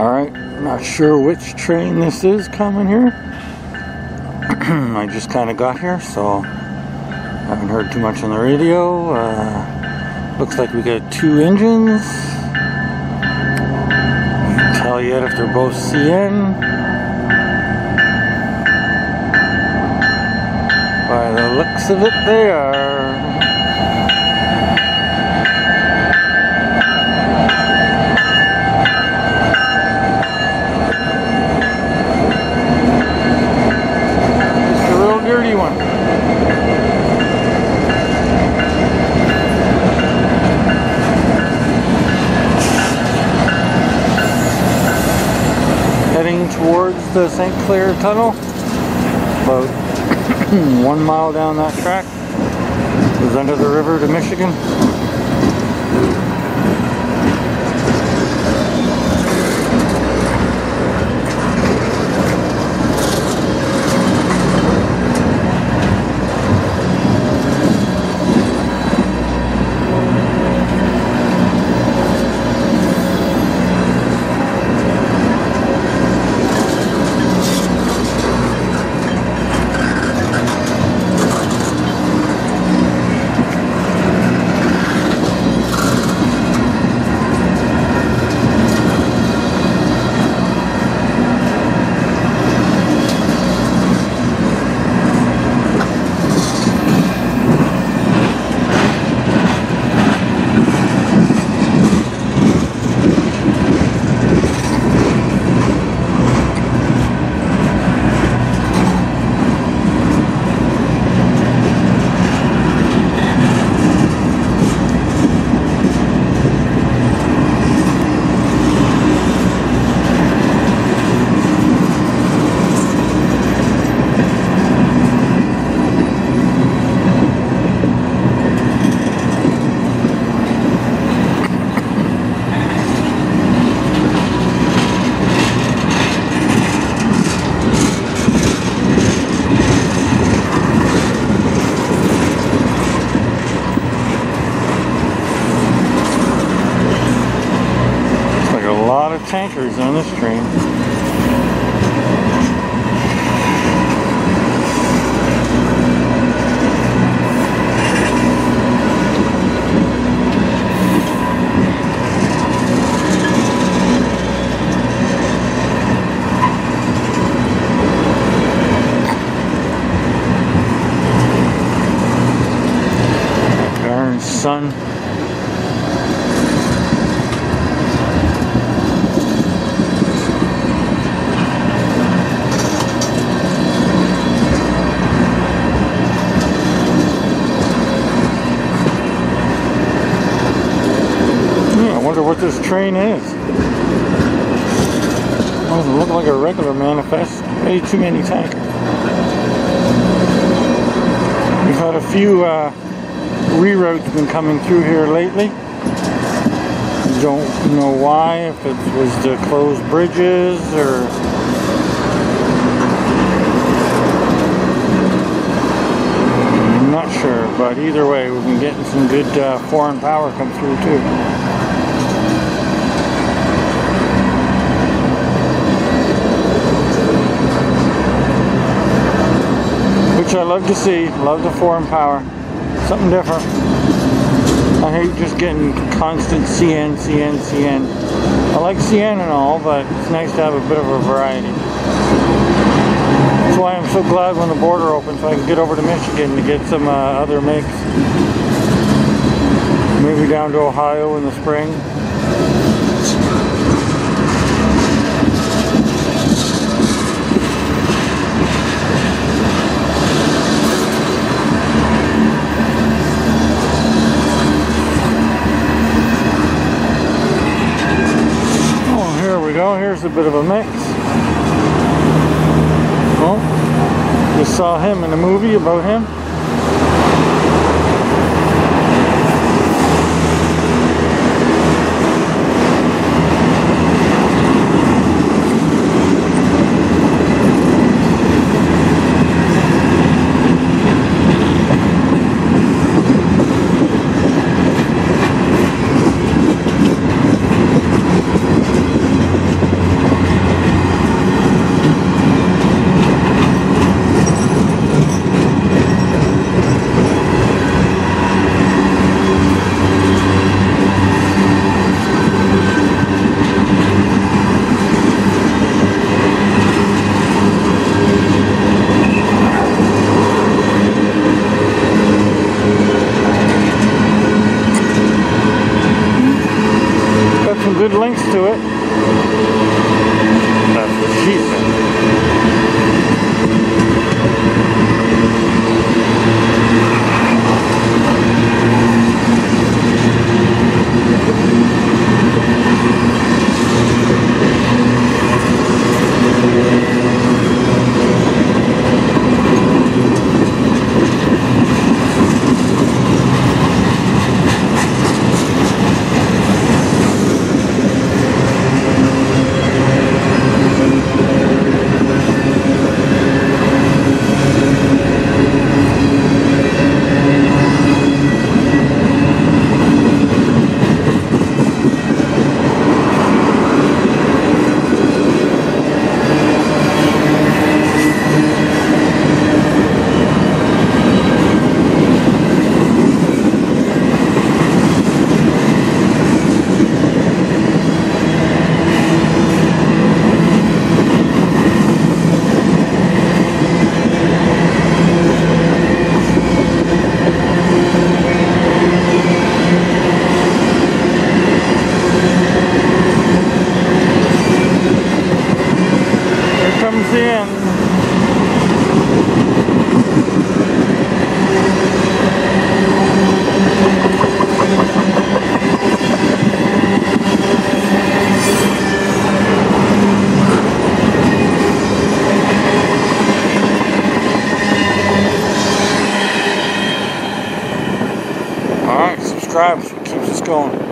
Alright, not sure which train this is coming here. I just kind of got here, so haven't heard too much on the radio. Uh, looks like we got two engines. Can't tell yet if they're both CN. By the looks of it, they are. Just a real dirty one. Heading towards the St. Clair Tunnel. About one mile down that track. Goes under the river to Michigan. Looks like a lot of tankers on this train. This train is. Doesn't look like a regular manifest. Way too many tankers. We've had a few uh, reroutes been coming through here lately. Don't know why, if it was to close bridges or I'm not sure, but either way, we've been getting some good uh, foreign power come through too. I love to see. Love the foreign power. Something different. I hate just getting constant CN, CN, CN. I like CN and all, but it's nice to have a bit of a variety. That's why I'm so glad when the border opens so I can get over to Michigan to get some uh, other makes. Maybe down to Ohio in the spring. Bit of a mix. Oh, just saw him in a movie about him. Good length to it. That's what she said. Here comes the end. It keeps us going.